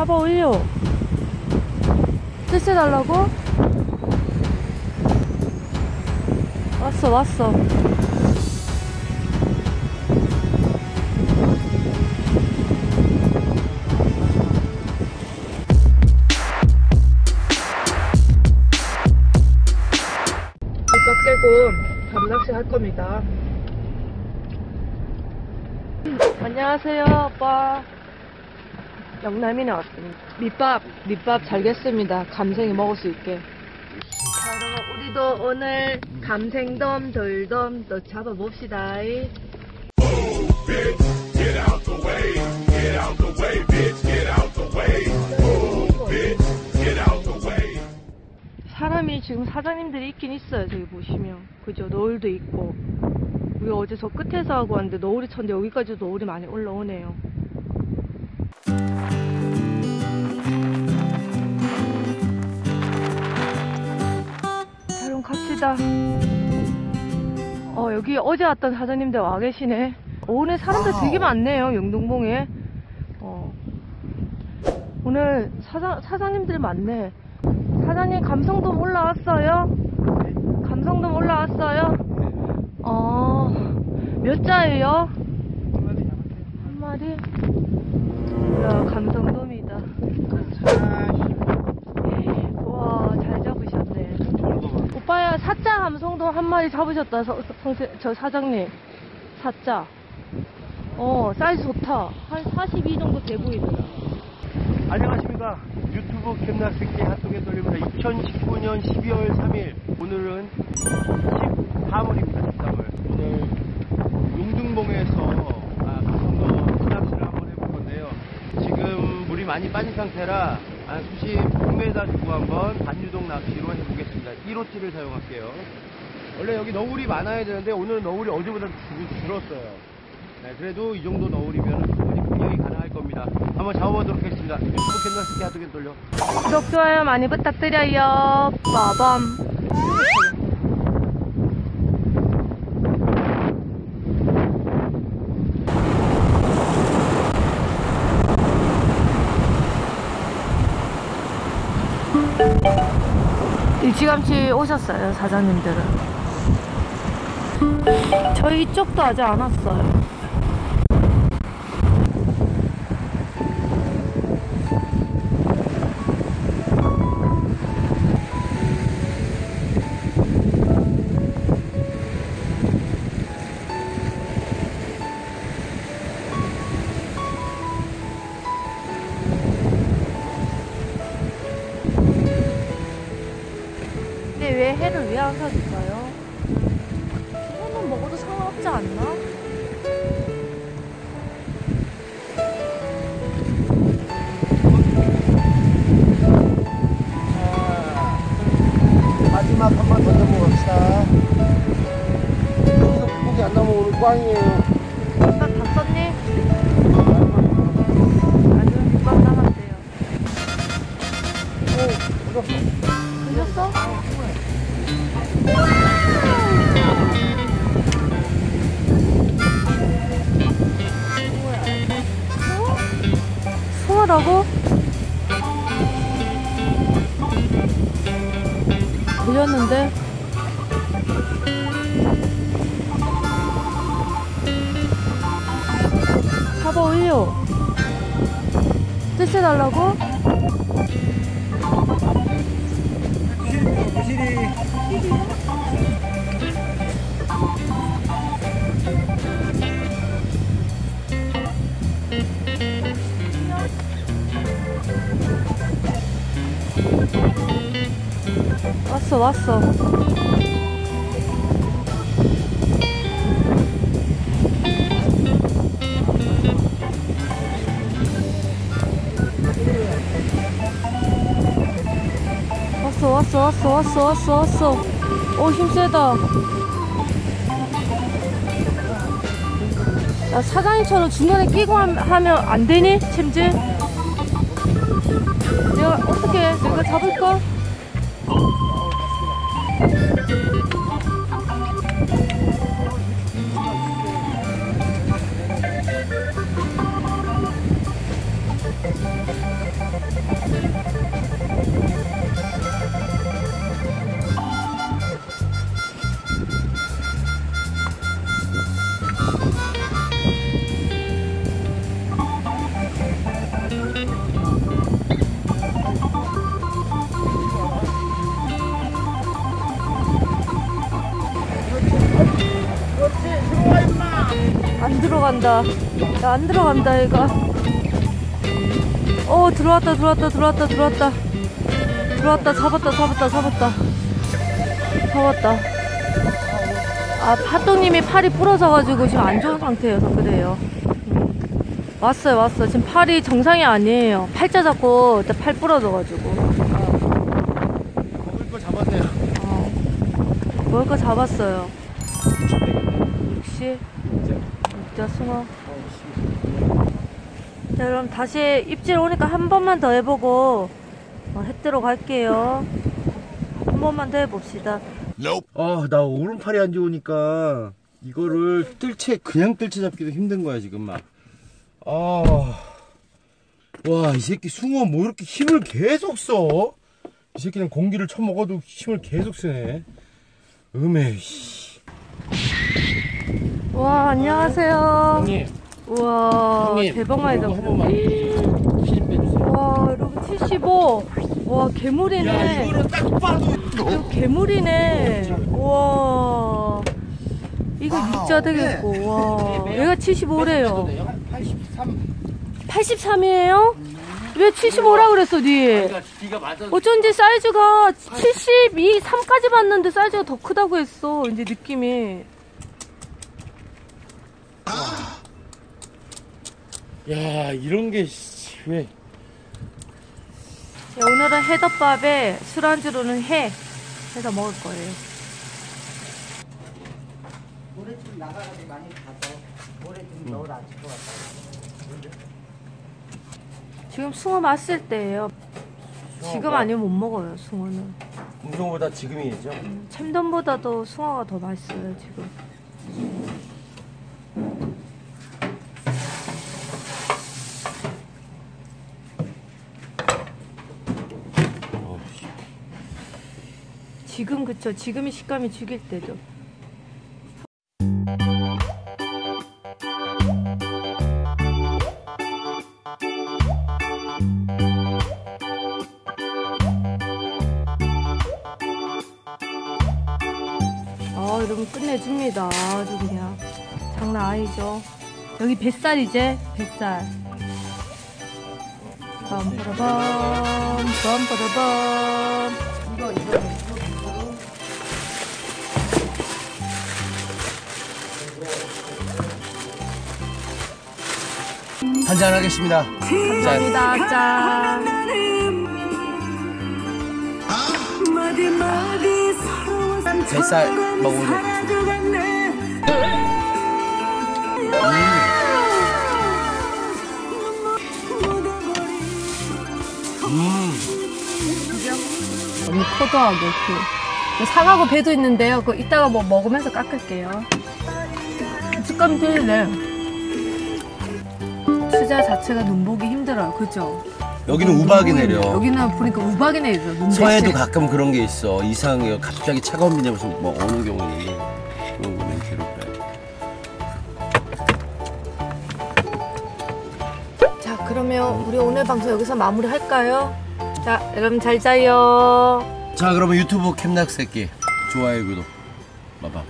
잡아 올려. 뜻해달라고? 왔어, 왔어. 깨고 밤낚시 할 겁니다. 안녕하세요, 오빠. 영남이 나왔습니다. 밑밥, 밑밥 잘겠습니다. 감생이 먹을 수 있게. 자, 여러분, 우리도 오늘 감생돔, 돌돔 또 잡아봅시다. 사람이 지금 사장님들이 있긴 있어요. 저기 보시면. 그죠? 노을도 있고. 우리 어제 저 끝에서 하고 왔는데 노을이 쳤는데 여기까지도 노을이 많이 올라오네요. 갑시다. 어, 여기 어제 왔던 사장님들 와 계시네. 오늘 사람들 되게 많네요, 영동봉에. 어. 오늘 사장, 사장님들 많네. 사장님, 감성돔 올라왔어요? 감성돔 올라왔어요? 어, 몇 자예요? 한 마리? 이야, 감성돔이다. 우와, 잘 잡으셨네. 사자 감성돔 한 마리 잡으셨다, 서, 성세, 저 사장님. 사자. 어, 사이즈 좋다. 한 42 정도 돼 보이더라. 안녕하십니까 유튜브 캠나스키 핫도그 돌립니다 2019년 12월 3일 오늘은 13월입니다 13월 오늘 용등봉에서 아, 강원도 낚시를 한번 해볼 건데요 지금 물이 많이 빠진 상태라 한 수심 6m 주고 한번 반유동 낚시로 해보겠습니다 1호티를 사용할게요 원래 여기 너울이 많아야 되는데 오늘 너울이 어제보다 줄- 줄었어요 네, 그래도 이 정도 너울이면 분명히 가능할 겁니다. 한번 잡아보도록 하겠습니다. 유튜브 캔널 스키 하도겐 돌려. 구독, 좋아요 많이 부탁드려요. 빠밤. 일찌감치 오셨어요, 사장님들은. 저희 이쪽도 아직 안 왔어요. 왜 해를 왜안 사줄까요? 해는 먹어도 상관없지 않나? 마지막 한번 던져보고 갑시다. 여기서 고기 안 오늘 꽝이에요. 오빠 다 썼니? 아니면 밑밥 남았대요. 오, 들렸어? 소하다고? 들렸는데? 잡아 올려. 뜻해달라고? 왔어 왔어 왔어 왔어 왔어 왔어 왔어 오 힘세다. 야 사장님처럼 중간에 끼고 함- 하면 안 되니? 챔질? 내가 어떻게 내가 잡을까 들어간다. 야, 안 들어간다, 얘가. 어, 들어왔다, 들어왔다, 들어왔다, 들어왔다. 들어왔다, 잡았다, 잡았다, 잡았다. 잡았다. 아, 파또님이 팔이 부러져가지고 지금 안 좋은 상태여서 그래요. 음. 왔어요, 왔어. 지금 팔이 정상이 아니에요. 팔자 잡고 팔 부러져가지고. 먹을 거 잡았네요. 어. 먹을 거 잡았어요. 역시 진짜 숭어. 자 그럼 다시 입질 오니까 한 번만 더 해보고 어, 해 뜨러 갈게요. 한 번만 더 해봅시다. 아, 나 오른팔이 안 좋으니까 이거를 뜰채 그냥 뜰채 잡기도 힘든 거야 지금 막. 아, 와, 이 새끼 숭어 뭐 이렇게 힘을 계속 써? 이 새끼는 공기를 처먹어도 힘을 계속 쓰네. 음에. 씨. 와 안녕하세요. 형님, 우와 형님, 대박 많이 빼주세요. 와 여러분 75. 와 괴물이네. 야, 이거는 딱 봐도 이거 괴물이네. 와. 이거 육자 되겠고. 와. 얘가 75래요. 83. 83이에요? 왜 75라 그랬어, 니? 그러니까. 어쩐지 사이즈가 72, 3까지 봤는데 사이즈가 더 크다고 했어. 이제 느낌이. 야, 이런 게 씨, 왜? 자, 오늘은 해덮밥에 술안주로는 해 해서 먹을 거예요. 모래 좀 나가가지고 많이 가서 모래 좀 넣어라 지고 왔다. 지금 숭어 맛을 때예요. 지금 아니면 못 먹어요, 숭어는. 운동보다 지금이죠. 참돔보다도 숭어가 더 맛있어요, 지금. 지금 그쵸. 지금이 식감이 죽일 때죠. 아, 여러분 끝내줍니다. 아주 그냥 장난 아니죠. 여기 뱃살 이제 뱃살. 빰빠라밤, 빰빠라밤. 이거 이거 한잔 하겠습니다. 감사합니다. 짠. 뱃살 먹으면 너무 포도하고 그 사과고 배도 있는데요. 그 이따가 뭐 먹으면서 깎을게요. 식감이 틀리네. 수자 자체가 눈 보기 힘들어요. 그죠? 여기는 우박이 내려. 여기는 보니까 우박이 내려. 눈 서해도 대신. 가끔 그런 게 있어. 이상해요. 갑자기 차가운 비 내면서 뭐 어느 경우는 그런 거 냄새로 그래. 자, 그러면 우리 오늘 방송 여기서 마무리 할까요? 자, 여러분 잘 자요. 자, 그러면 유튜브 캠낙 새끼 좋아요, 구독. 봐봐.